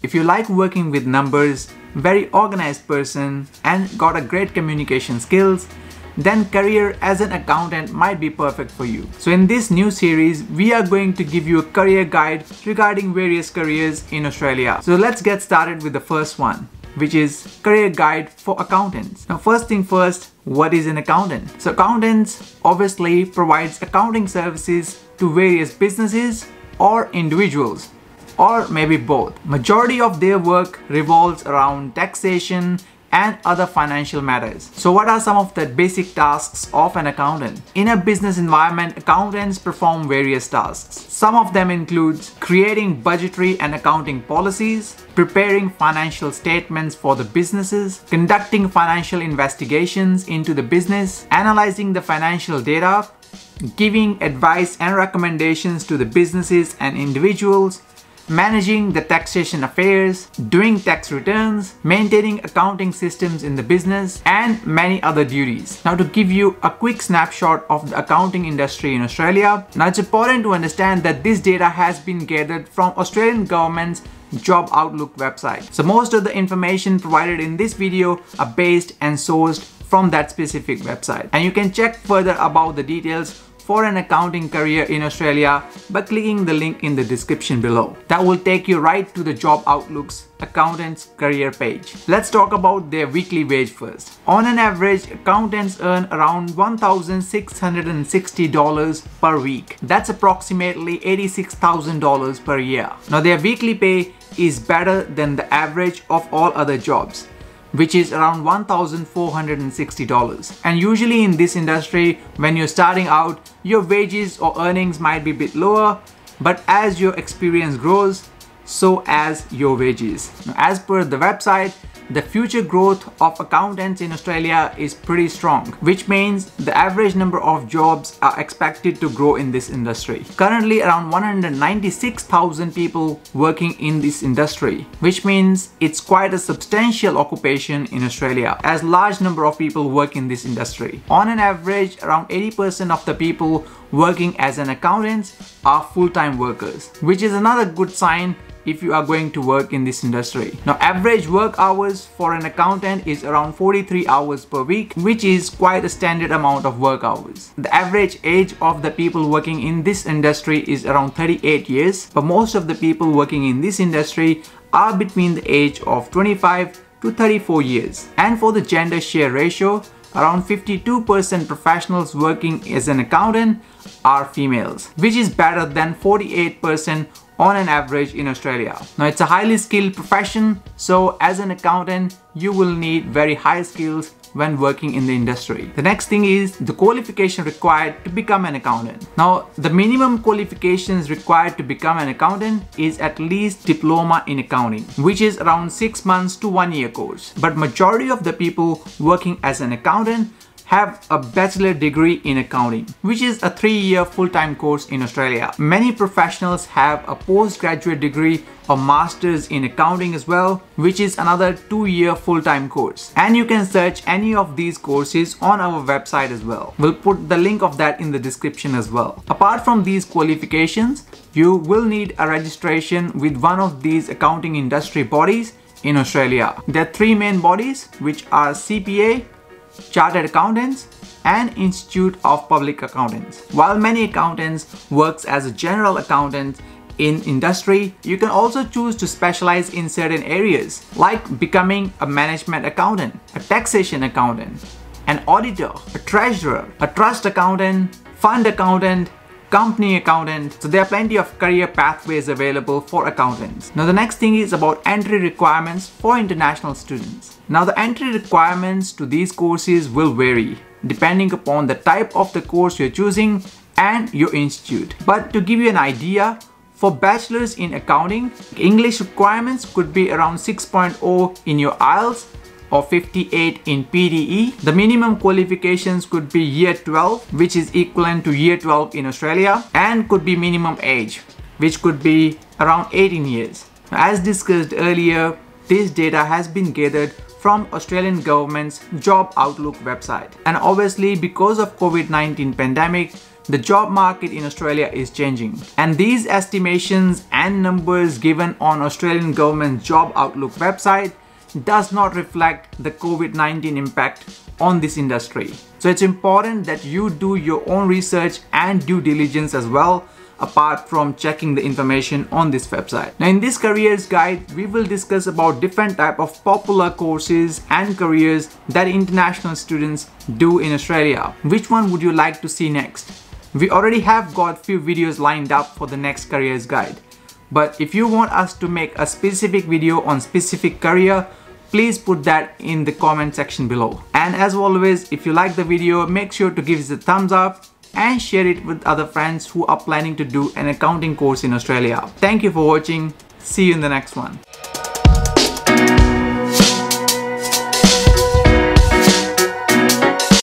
If you like working with numbers, very organized person and got a great communication skills, then career as an accountant might be perfect for you. So in this new series, we are going to give you a career guide regarding various careers in Australia. So let's get started with the first one which is career guide for accountants. Now first thing first, what is an accountant? So accountants obviously provides accounting services to various businesses or individuals or maybe both. Majority of their work revolves around taxation and other financial matters. So what are some of the basic tasks of an accountant? In a business environment, accountants perform various tasks. Some of them include creating budgetary and accounting policies, preparing financial statements for the businesses, conducting financial investigations into the business, analyzing the financial data, giving advice and recommendations to the businesses and individuals, managing the taxation affairs, doing tax returns, maintaining accounting systems in the business, and many other duties. Now to give you a quick snapshot of the accounting industry in Australia, now it's important to understand that this data has been gathered from Australian government's Job Outlook website. So most of the information provided in this video are based and sourced from that specific website. And you can check further about the details for an accounting career in Australia by clicking the link in the description below. That will take you right to the Job Outlook's accountants career page. Let's talk about their weekly wage first. On an average, accountants earn around $1,660 per week. That's approximately $86,000 per year. Now their weekly pay is better than the average of all other jobs which is around $1,460. And usually in this industry, when you're starting out, your wages or earnings might be a bit lower, but as your experience grows, so as your wages. As per the website, the future growth of accountants in Australia is pretty strong, which means the average number of jobs are expected to grow in this industry. Currently around 196,000 people working in this industry, which means it's quite a substantial occupation in Australia as large number of people work in this industry. On an average, around 80% of the people working as an accountant are full-time workers, which is another good sign if you are going to work in this industry. Now average work hours for an accountant is around 43 hours per week which is quite a standard amount of work hours. The average age of the people working in this industry is around 38 years but most of the people working in this industry are between the age of 25 to 34 years. And for the gender share ratio, around 52% professionals working as an accountant are females, which is better than 48% on an average in Australia. Now it's a highly skilled profession, so as an accountant, you will need very high skills when working in the industry. The next thing is the qualification required to become an accountant. Now, the minimum qualifications required to become an accountant is at least diploma in accounting, which is around 6 months to 1 year course. But majority of the people working as an accountant have a bachelor degree in accounting, which is a three-year full-time course in Australia. Many professionals have a postgraduate degree or master's in accounting as well, which is another two-year full-time course. And you can search any of these courses on our website as well. We'll put the link of that in the description as well. Apart from these qualifications, you will need a registration with one of these accounting industry bodies in Australia. There are three main bodies which are CPA, Chartered Accountants, and Institute of Public Accountants. While many accountants works as a general accountant in industry, you can also choose to specialize in certain areas like becoming a management accountant, a taxation accountant, an auditor, a treasurer, a trust accountant, fund accountant, company accountant. So there are plenty of career pathways available for accountants. Now the next thing is about entry requirements for international students. Now the entry requirements to these courses will vary depending upon the type of the course you're choosing and your institute. But to give you an idea, for bachelor's in accounting, English requirements could be around 6.0 in your IELTS or 58 in PTE. The minimum qualifications could be year 12 which is equivalent to year 12 in Australia and could be minimum age which could be around 18 years. As discussed earlier, this data has been gathered from Australian government's Job Outlook website. And obviously because of COVID-19 pandemic, the job market in Australia is changing. And these estimations and numbers given on Australian government's job outlook website does not reflect the COVID-19 impact on this industry. So it's important that you do your own research and due diligence as well apart from checking the information on this website. Now in this careers guide, we will discuss about different type of popular courses and careers that international students do in Australia. Which one would you like to see next? We already have got few videos lined up for the next careers guide. But if you want us to make a specific video on specific career, please put that in the comment section below. And as always, if you like the video, make sure to give it a thumbs up and share it with other friends who are planning to do an accounting course in Australia. Thank you for watching. See you in the next one.